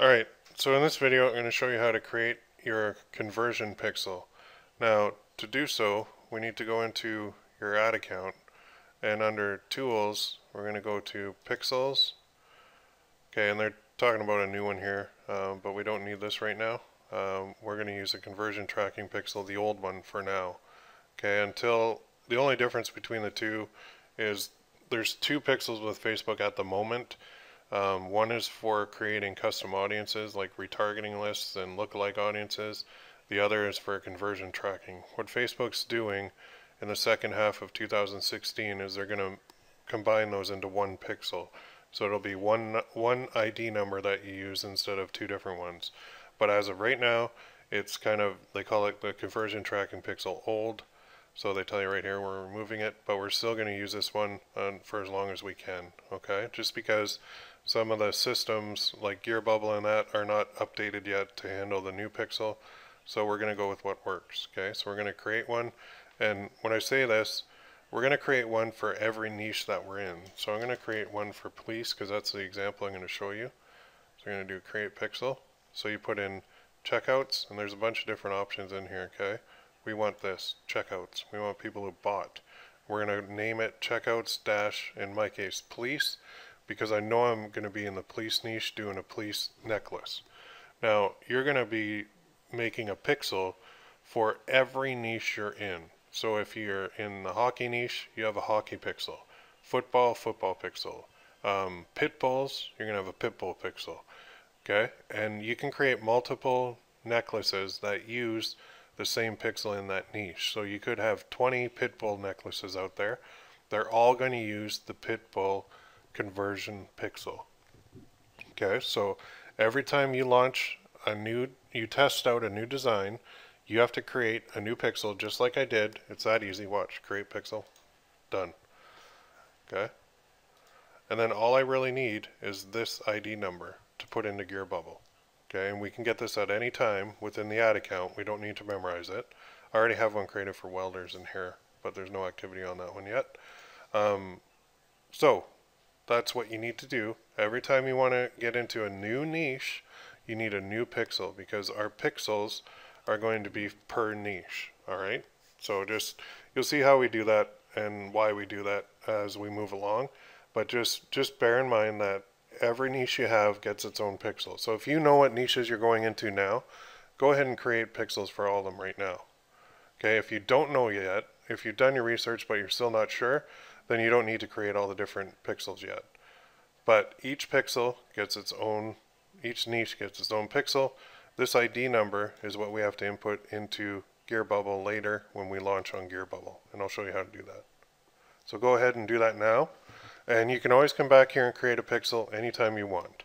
Alright, so in this video I'm going to show you how to create your conversion pixel. Now to do so we need to go into your ad account and under tools we're going to go to pixels. Okay and they're talking about a new one here um, but we don't need this right now. Um, we're going to use the conversion tracking pixel the old one for now. Okay until the only difference between the two is there's two pixels with Facebook at the moment um, one is for creating custom audiences like retargeting lists and lookalike audiences. The other is for conversion tracking. What Facebook's doing in the second half of 2016 is they're going to combine those into one pixel. So it'll be one one ID number that you use instead of two different ones. But as of right now, it's kind of they call it the conversion tracking pixel old. So they tell you right here we're removing it, but we're still going to use this one uh, for as long as we can. Okay, just because some of the systems like GearBubble and that are not updated yet to handle the new Pixel. So we're going to go with what works. Okay, so we're going to create one. And when I say this, we're going to create one for every niche that we're in. So I'm going to create one for police because that's the example I'm going to show you. So we're going to do create pixel. So you put in checkouts and there's a bunch of different options in here, okay? We want this, checkouts. We want people who bought. We're going to name it checkouts dash, in my case, police because I know I'm going to be in the police niche doing a police necklace. Now, you're going to be making a pixel for every niche you're in. So if you're in the hockey niche, you have a hockey pixel. Football, football pixel. Um, pit you're going to have a pit bull pixel. Okay? And you can create multiple necklaces that use the same pixel in that niche. So you could have 20 pit bull necklaces out there. They're all going to use the pit bull conversion pixel. Okay, so every time you launch a new, you test out a new design, you have to create a new pixel just like I did. It's that easy. Watch, create pixel, done. Okay, and then all I really need is this ID number to put into GearBubble. Okay, and we can get this at any time within the ad account. We don't need to memorize it. I already have one created for welders in here, but there's no activity on that one yet. Um, so that's what you need to do. Every time you want to get into a new niche, you need a new pixel because our pixels are going to be per niche. All right. So just you'll see how we do that and why we do that as we move along. But just just bear in mind that every niche you have gets its own pixel. So if you know what niches you're going into now, go ahead and create pixels for all of them right now. Okay, if you don't know yet, if you've done your research but you're still not sure, then you don't need to create all the different pixels yet. But each pixel gets its own, each niche gets its own pixel. This ID number is what we have to input into GearBubble later when we launch on GearBubble. And I'll show you how to do that. So go ahead and do that now. And you can always come back here and create a pixel anytime you want.